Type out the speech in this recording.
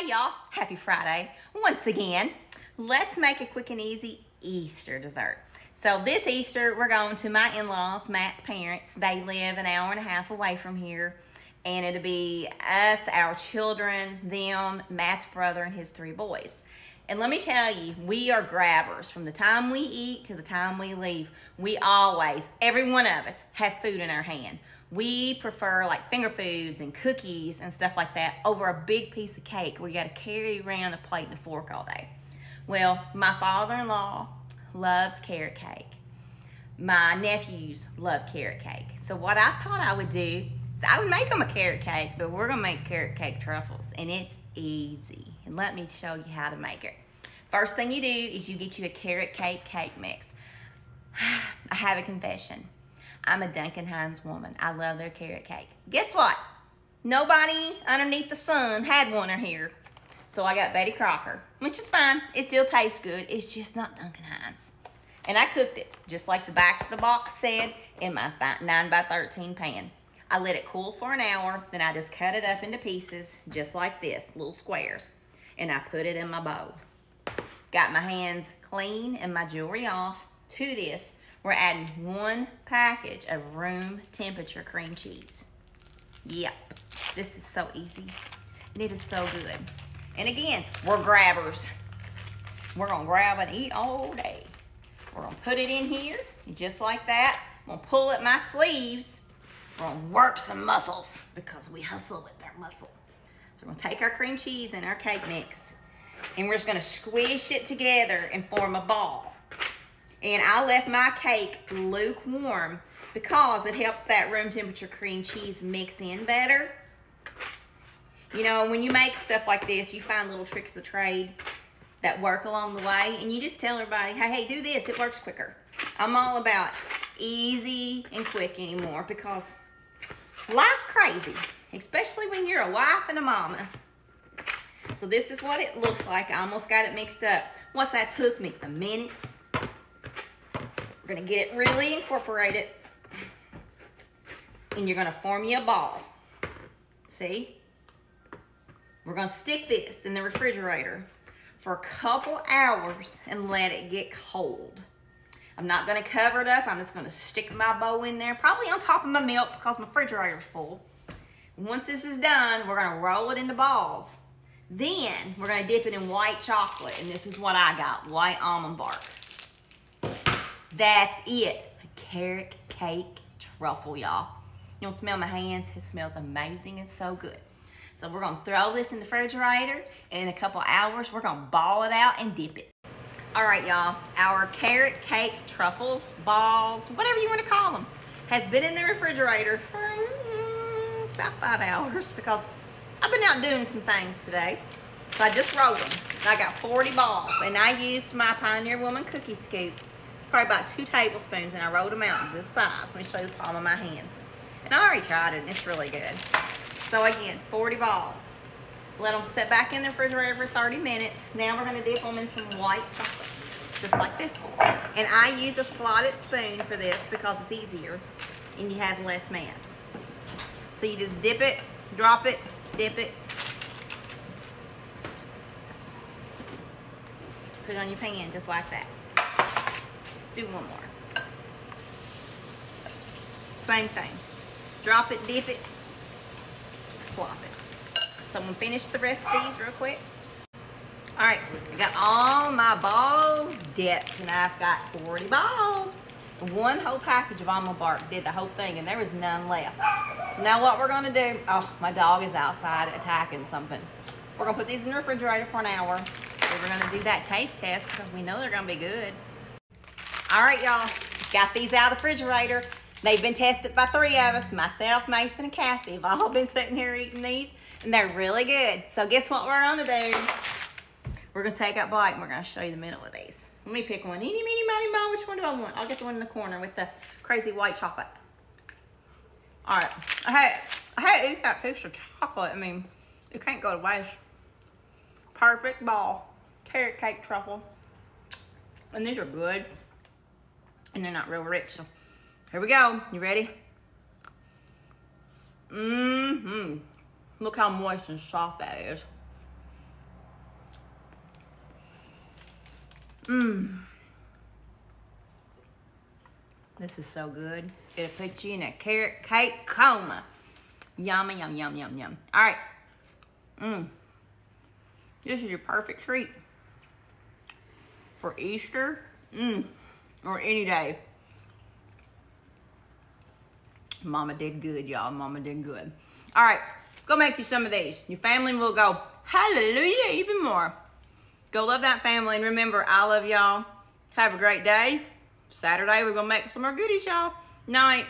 Hey y'all, happy Friday. Once again, let's make a quick and easy Easter dessert. So this Easter, we're going to my in-laws, Matt's parents. They live an hour and a half away from here. And it'll be us, our children, them, Matt's brother, and his three boys. And let me tell you, we are grabbers. From the time we eat to the time we leave, we always, every one of us, have food in our hand. We prefer like finger foods and cookies and stuff like that over a big piece of cake where you got to carry around a plate and a fork all day. Well, my father-in-law loves carrot cake. My nephews love carrot cake. So what I thought I would do is I would make them a carrot cake, but we're gonna make carrot cake truffles and it's easy. And let me show you how to make it. First thing you do is you get you a carrot cake cake mix. I have a confession. I'm a Duncan Hines woman. I love their carrot cake. Guess what? Nobody underneath the sun had one here. So I got Betty Crocker, which is fine. It still tastes good. It's just not Duncan Hines. And I cooked it, just like the back of the box said, in my 9 by 13 pan. I let it cool for an hour, then I just cut it up into pieces, just like this, little squares. And I put it in my bowl. Got my hands clean and my jewelry off. To this, we're adding one package of room temperature cream cheese. Yep, this is so easy. And it is so good. And again, we're grabbers. We're gonna grab and eat all day. We're gonna put it in here, just like that. I'm gonna pull at my sleeves. We're gonna work some muscles because we hustle with our muscle. So we're gonna take our cream cheese and our cake mix and we're just gonna squish it together and form a ball. And I left my cake lukewarm because it helps that room temperature cream cheese mix in better. You know, when you make stuff like this, you find little tricks of trade that work along the way, and you just tell everybody, hey, hey, do this, it works quicker. I'm all about easy and quick anymore because life's crazy, especially when you're a wife and a mama. So this is what it looks like. I almost got it mixed up. Once that took me a minute. So we're gonna get it really incorporated. And you're gonna form you a ball. See? We're gonna stick this in the refrigerator for a couple hours and let it get cold. I'm not gonna cover it up. I'm just gonna stick my bowl in there, probably on top of my milk because my refrigerator's full. Once this is done, we're gonna roll it into balls. Then we're gonna dip it in white chocolate, and this is what I got, white almond bark. That's it, carrot cake truffle, y'all. You don't smell my hands, it smells amazing, it's so good. So we're gonna throw this in the refrigerator. In a couple hours, we're gonna ball it out and dip it. All right, y'all, our carrot cake truffles, balls, whatever you wanna call them, has been in the refrigerator for mm, about five hours because I've been out doing some things today. So I just rolled them. I got 40 balls and I used my Pioneer Woman cookie scoop, probably about two tablespoons and I rolled them out this size. Let me show you the palm of my hand. And I already tried it and it's really good. So again, 40 balls. Let them sit back in the refrigerator for 30 minutes. Now we're gonna dip them in some white chocolate, just like this. And I use a slotted spoon for this because it's easier and you have less mess. So you just dip it, drop it, dip it. Put it on your pan just like that. Do one more. Same thing. Drop it, dip it, flop it. So I'm gonna finish the rest of these real quick. All right, I got all my balls dipped and I've got 40 balls. One whole package of almond bark did the whole thing and there was none left. So now what we're gonna do, oh, my dog is outside attacking something. We're gonna put these in the refrigerator for an hour. We're gonna do that taste test because we know they're gonna be good. All right, y'all, got these out of the refrigerator. They've been tested by three of us, myself, Mason, and Kathy. We've all been sitting here eating these, and they're really good. So guess what we're gonna do? We're gonna take out bite, and we're gonna show you the middle of these. Let me pick one. Eeny, meeny, miny, mo. Which one do I want? I'll get the one in the corner with the crazy white chocolate. All right. I had to eat that piece of chocolate. I mean, it can't go to waste. Perfect ball. Carrot cake truffle. And these are good and they're not real rich. So here we go. You ready? Mm-hmm. Look how moist and soft that is. Mmm. This is so good. It'll put you in a carrot cake coma. Yum, yum, yum, yum, yum. All right. Mmm. This is your perfect treat. For Easter, mmm. Or any day. Mama did good, y'all. Mama did good. All right, go make you some of these. Your family will go, hallelujah, even more. Go love that family. And remember, I love y'all. Have a great day. Saturday, we're going to make some more goodies, y'all. Night.